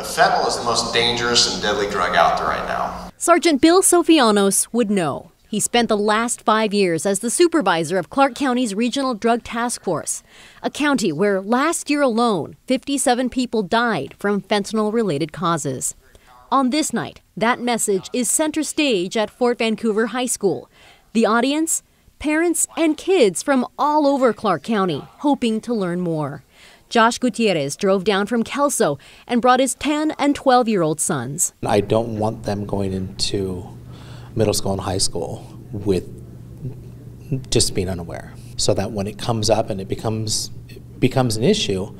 Fentanyl is the most dangerous and deadly drug out there right now. Sergeant Bill Sofianos would know. He spent the last five years as the supervisor of Clark County's Regional Drug Task Force, a county where last year alone 57 people died from fentanyl related causes. On this night, that message is center stage at Fort Vancouver High School. The audience? Parents and kids from all over Clark County hoping to learn more. Josh Gutierrez drove down from Kelso and brought his 10 and 12 year old sons. I don't want them going into middle school and high school with just being unaware. So that when it comes up and it becomes it becomes an issue,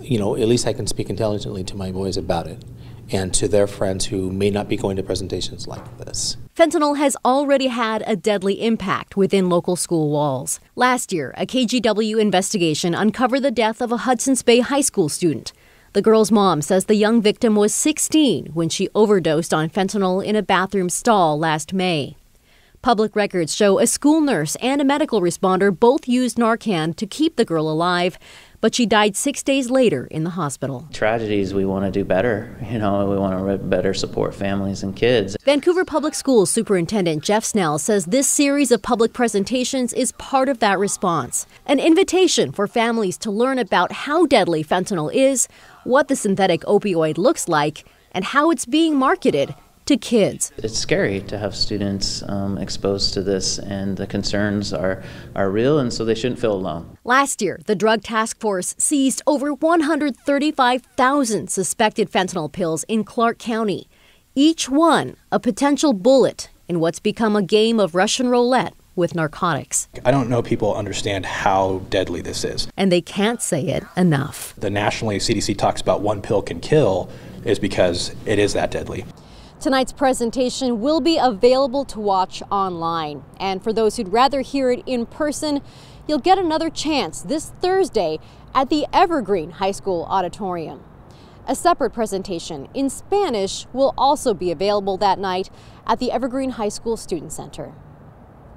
you know, at least I can speak intelligently to my boys about it and to their friends who may not be going to presentations like this. Fentanyl has already had a deadly impact within local school walls. Last year, a KGW investigation uncovered the death of a Hudson's Bay high school student. The girl's mom says the young victim was 16 when she overdosed on fentanyl in a bathroom stall last May. Public records show a school nurse and a medical responder both used Narcan to keep the girl alive, but she died six days later in the hospital. Tragedies, we want to do better. You know, we want to better support families and kids. Vancouver Public Schools Superintendent Jeff Snell says this series of public presentations is part of that response. An invitation for families to learn about how deadly fentanyl is, what the synthetic opioid looks like, and how it's being marketed to kids. It's scary to have students um, exposed to this, and the concerns are, are real, and so they shouldn't feel alone. Last year, the Drug Task Force seized over 135,000 suspected fentanyl pills in Clark County, each one a potential bullet in what's become a game of Russian roulette with narcotics. I don't know people understand how deadly this is. And they can't say it enough. The nationally CDC talks about one pill can kill is because it is that deadly. Tonight's presentation will be available to watch online. And for those who'd rather hear it in person, you'll get another chance this Thursday at the Evergreen High School Auditorium. A separate presentation in Spanish will also be available that night at the Evergreen High School Student Center.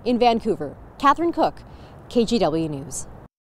In Vancouver, Catherine Cook, KGW News.